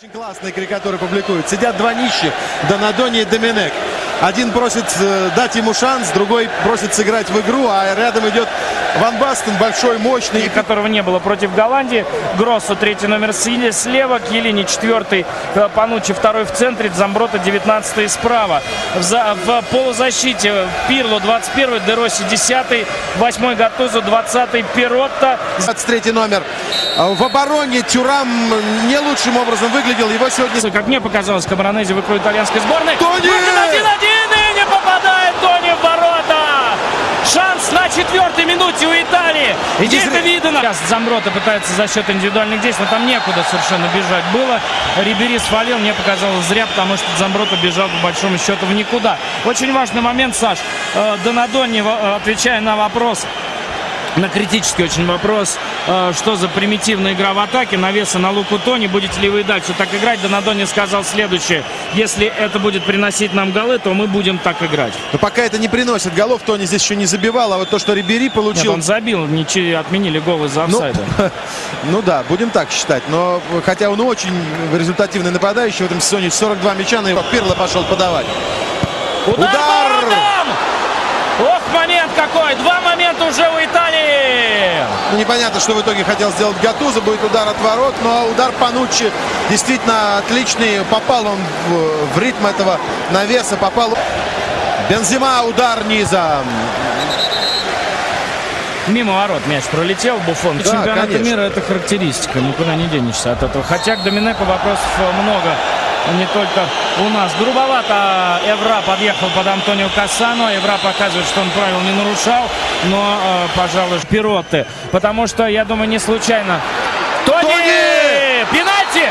Очень классные карикатуры публикуют. Сидят два нищих, Донадони и Доминек. Один просит э, дать ему шанс, другой просит сыграть в игру, а рядом идет Ван Бастен, большой, мощный. которого не было против Голландии. Гроссу третий номер слева, Кьелини четвертый, э, Панучи второй в центре, Замброта 19 справа. В, за- в полузащите Пирло 21, Дероси 10, 8 Гатузо 20, Пиротта. 23 номер. В обороне Тюрам не лучшим образом выглядел. Его сегодня... Как мне показалось, Камаронези в игру итальянской сборной. Тони! Выход 1-1 и не попадает Тони в ворота. Шанс на четвертой минуте у Италии. Здесь это видно? Сейчас Замброта пытается за счет индивидуальных действий, но там некуда совершенно бежать было. Рибери свалил, мне показалось зря, потому что Замброта бежал по большому счету в никуда. Очень важный момент, Саш. Э, Донадони, э, отвечая на вопрос, на критический очень вопрос, э, что за примитивная игра в атаке, навеса на Луку Тони, будете ли вы и дальше так играть? Донадони сказал следующее, если это будет приносить нам голы, то мы будем так играть. Но пока это не приносит голов, Тони здесь еще не забивал, а вот то, что Рибери Нет, получил... он забил, ничего, отменили гол из-за Ну, офсайда. ну да, будем так считать. Но хотя он очень результативный нападающий в этом сезоне, 42 мяча, на его Пирло пошел подавать. Удар! Удар! Момент какой! Два момента уже у Италии! Ну, непонятно, что в итоге хотел сделать Гатуза. Будет удар от ворот. Но удар Пануччи действительно отличный. Попал он в, в ритм этого навеса. Попал. Бензима удар низом. Мимо ворот мяч пролетел, Буфон. Да, Чемпионата конечно. мира это характеристика, никуда не денешься от этого. Хотя к Доминеку вопросов э, много, не только у нас. Грубовато Евра подъехал под Антонио Кассано. Евра показывает, что он правил не нарушал, но, э, пожалуй, пироты. Потому что, я думаю, не случайно. Тони! Тони! Пенальти!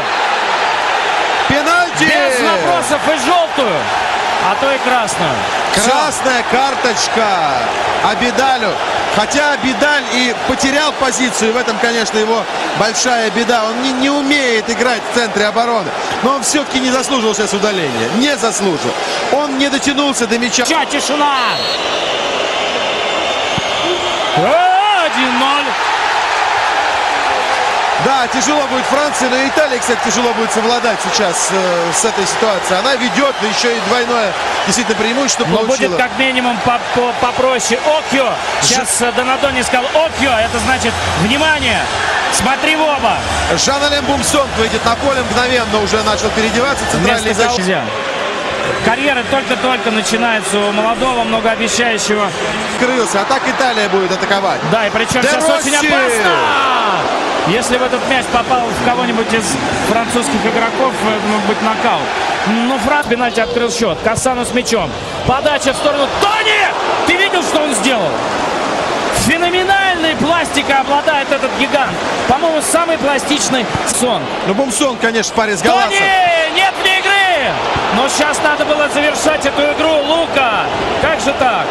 Пенальти! Без вопросов и желтую, а то и красную. Красная карточка Абидалю. Хотя Абидаль и потерял позицию, в этом, конечно, его большая беда. Он не, не умеет играть в центре обороны. Но он все-таки не заслужил сейчас удаления. Не заслужил. Он не дотянулся до мяча. Ча, тишина! 1-0. Да, тяжело будет Франции, но и Италии, кстати, тяжело будет совладать сейчас э, с этой ситуацией. Она ведет, но еще и двойное действительно преимущество Но получила. будет как минимум по- по- попроще. Окио. Сейчас э, Донадони сказал Окио. Это значит внимание. Смотри в оба. Жан-Ален Бумсон выйдет на поле мгновенно, уже начал переодеваться. Центральный защитник. Карьера только-только начинается у молодого, многообещающего. Скрылся. А так Италия будет атаковать. Да, и причем Де сейчас Росси! очень опасно. Если в этот мяч попал в кого-нибудь из французских игроков, это мог быть нокаут. Ну, Франц пенальти открыл счет. Кассану с мячом. Подача в сторону. Тони! Ты видел, что он сделал? Феноменальной пластикой обладает этот гигант. По-моему, самый пластичный сон. Ну, Бумсон, конечно, в паре с Галасом. Тони! Нет вне игры! Но сейчас надо было завершать эту игру. Лука! Как же так?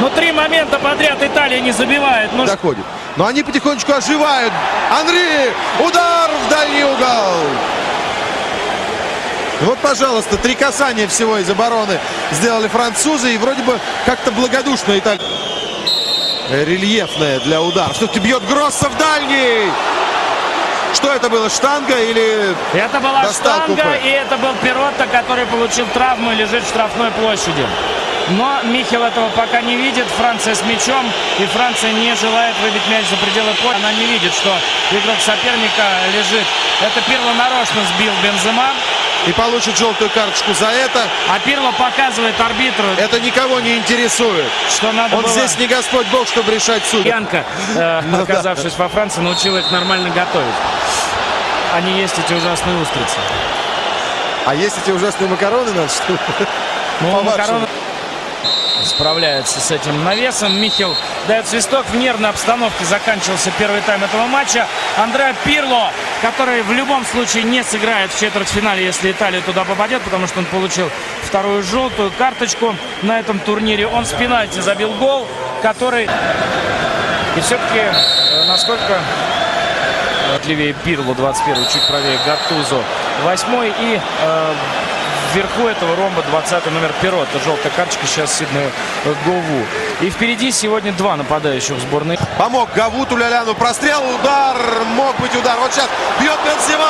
Ну, три момента подряд Италия не забивает. Ну, доходит. Но они потихонечку оживают. Анри! Удар в дальний угол! Вот, пожалуйста, три касания всего из обороны сделали французы. И вроде бы как-то благодушно Италия. Рельефная для удара. Все-таки бьет Гросса в дальний. Что это было, штанга или... Это была штанга, купе. и это был Пиротто, который получил травму и лежит в штрафной площади. Но Михел этого пока не видит. Франция с мячом, и Франция не желает выбить мяч за пределы поля. Она не видит, что игрок соперника лежит. Это Пирло нарочно сбил Бензема, И получит желтую карточку за это. а Пирло показывает арбитру, Это никого не интересует. что надо Он было... здесь не Господь Бог, чтобы решать судьи. Янка, э, Ну да. оказавшись во Франции, научила их нормально готовить. А не есть эти ужасные устрицы. А есть эти ужасные макароны, значит? Ну, По Макарон справляется с этим навесом. Михел дает свисток. В нервной обстановке заканчивался первый тайм этого матча. Андреа Пирло, который в любом случае не сыграет в четвертьфинале, если Италия туда попадет, потому что он получил вторую желтую карточку на этом турнире. Он с пенальти забил гол, который... И все-таки, э, насколько левее Пирло, 21 чуть правее Гатузо, 8 и э, вверху этого ромба 20 номер Пиротто. Желтая карточка сейчас Сиднею Гову. И впереди сегодня два нападающих сборной. Помог Гавуту Ляляну. Прострел, удар. Мог быть удар. Вот сейчас бьет Бензема.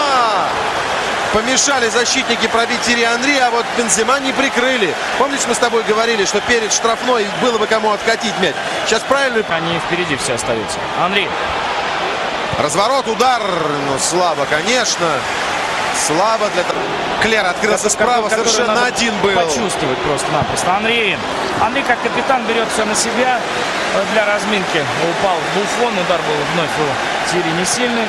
Помешали защитники пробить Тири Анри, а вот Бензема не прикрыли. Помнишь, мы с тобой говорили, что перед штрафной было бы кому откатить мяч. Сейчас правильно. Они впереди все остаются. Андрей. Разворот, удар. Ну, слабо, конечно. Слабо для... Клер открылся справа, совершенно один был. Почувствовать просто-напросто. Андрей. Андрей как капитан берет все на себя для разминки. Упал Буфон, удар был вновь у Тири не сильный.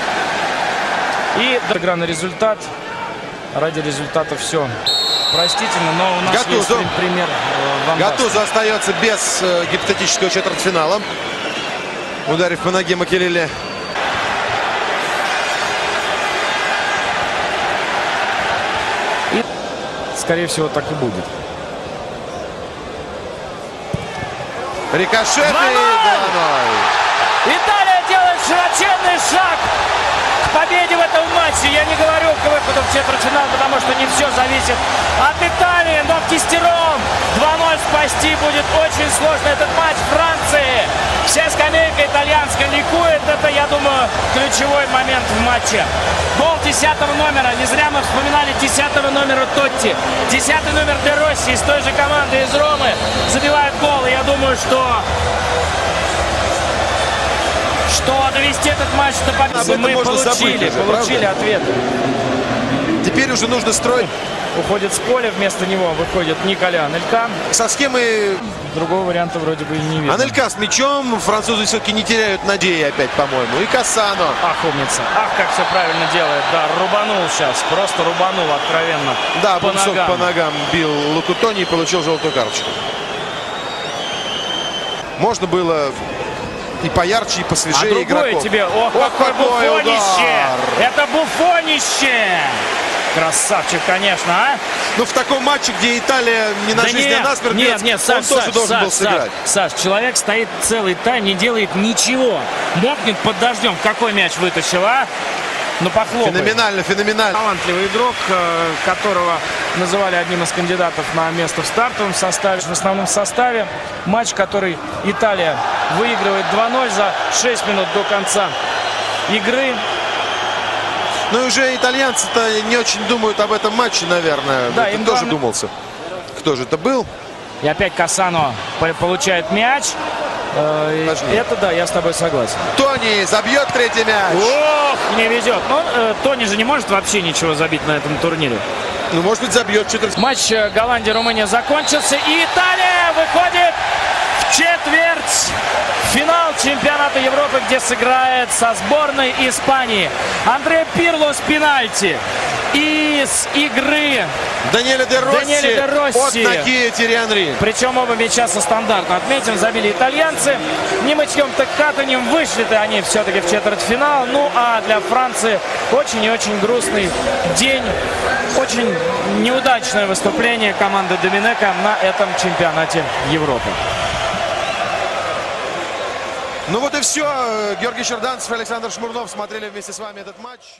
И игра на результат. Ради результата все простительно, но у нас Гатузо. есть пример э, Гатузо остается без э, гипотетического четвертьфинала. Ударив по ноге Макелеле. Скорее всего, так и будет. Рикошет и 2-0. Италия делает широченный шаг к победе в этом матче. Я не говорю к выходу в четвертьфинал, потому что не все зависит от Италии. Но кистером 2-0 спасти будет очень сложно этот матч Франции. Вся скамейка итальянская ликует. Это, я думаю, ключевой момент в матче. Гол 10 номера. Не зря мы вспоминали 10 номера Тотти. 10 номер Де Росси из той же команды из Ромы забивает гол. И я думаю, что что довести этот матч до победы мы получили, получили правда? ответ. Теперь уже нужно строить. Уходит с поля, вместо него выходит Николя Анелька. Со схемы... Другого варианта вроде бы и не видно. Анелька с мячом. Французы все-таки не теряют надеи опять, по-моему. И Кассано. Ах, умница. Ах, как все правильно делает. Да, рубанул сейчас. Просто рубанул откровенно. Да, по ногам. по ногам бил Лукутони и получил желтую карточку. Можно было и поярче, и посвежее а игроков. тебе, ох, ох какое какой буфонище! удар! Это буфонище! Красавчик, конечно, а? Ну, в таком матче, где Италия не на да жизнь, нет, а на смерть, нет, нет, Саш, он тоже Саш, должен Саш, был сыграть. Саш, Саш, человек стоит целый тайм, не делает ничего. Мокнет под дождем. Какой мяч вытащил, а? Ну, похлопай. Феноменально, феноменально. Талантливый игрок, э, которого называли одним из кандидатов на место в стартовом составе, в основном составе. Матч, который Италия выигрывает 2-0 за 6 минут до конца игры. Ну и уже итальянцы-то не очень думают об этом матче, наверное. Да, это им тоже главное... думался. Кто же это был? И опять Касано получает мяч. Э, это да, я с тобой согласен. Тони забьет третий мяч. Ох, не везет. Но э, Тони же не может вообще ничего забить на этом турнире. Ну, может быть, забьет четверть. Матч э, Голландия-Румыния закончился. И Италия выходит четверть финал чемпионата Европы, где сыграет со сборной Испании. Андрей Пирло с пенальти. И с игры Даниэля де Росси, Даниэля де Росси. от ноги Тири Анри. Причем оба мяча со стандарта. Отметим, забили итальянцы. Не мычком, так катанем вышли-то они все-таки в четвертьфинал. Ну а для Франции очень и очень грустный день. Очень неудачное выступление команды Доминека на этом чемпионате Европы. Ну вот и все. Георгий Черданцев, Александр Шмурнов смотрели вместе с вами этот матч.